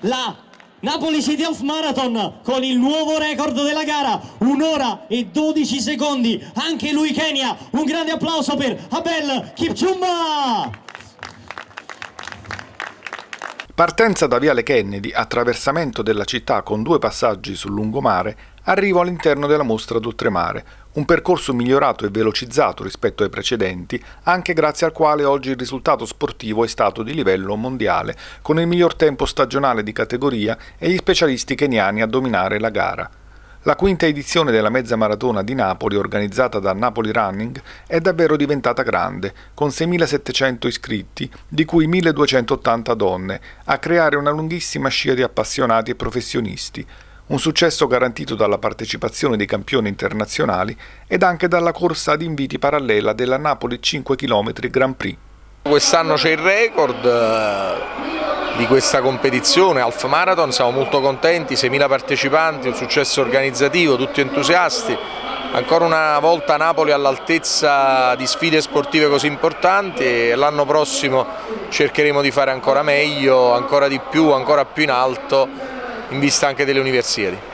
la Napoli City Half Marathon con il nuovo record della gara, un'ora e 12 secondi, anche lui Kenya, un grande applauso per Abel Kipchumba! Partenza da Viale Kennedy, attraversamento della città con due passaggi sul lungomare, arrivo all'interno della mostra d'oltremare, un percorso migliorato e velocizzato rispetto ai precedenti, anche grazie al quale oggi il risultato sportivo è stato di livello mondiale, con il miglior tempo stagionale di categoria e gli specialisti keniani a dominare la gara. La quinta edizione della mezza maratona di Napoli, organizzata da Napoli Running, è davvero diventata grande, con 6.700 iscritti, di cui 1.280 donne, a creare una lunghissima scia di appassionati e professionisti, un successo garantito dalla partecipazione dei campioni internazionali ed anche dalla corsa ad inviti parallela della Napoli 5 km Grand Prix. Quest'anno c'è il record di questa competizione, Half Marathon, siamo molto contenti, 6.000 partecipanti, un successo organizzativo, tutti entusiasti, ancora una volta Napoli all'altezza di sfide sportive così importanti e l'anno prossimo cercheremo di fare ancora meglio, ancora di più, ancora più in alto in vista anche delle Universiadi.